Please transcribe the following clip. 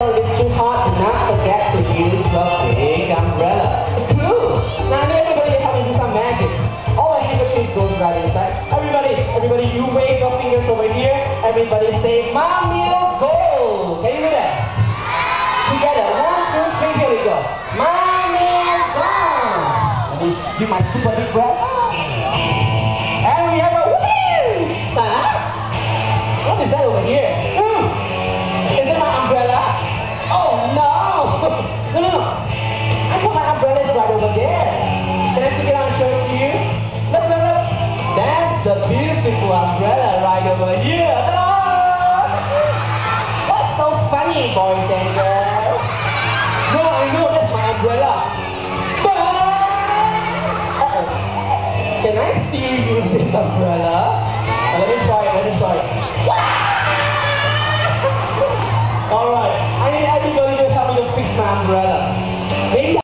Oh, it's too hot, not forget to use the big umbrella. Cool! Now I need everybody to help me do some magic. All the handkerchiefs goes right inside. Everybody, everybody, you wave your fingers over here. Everybody say, Mommy, go! Can you do that? Together, one, two, three, here we go. Mommy, go! Let me do my super big breath. And we have a woo! What is that over here? The beautiful umbrella right over here. What's so funny, boys and girls? No, I know that's my umbrella. But, uh-oh. Can I still use this umbrella? Uh, let me try it, let me try it. Alright, I need everybody to help me to fix my umbrella.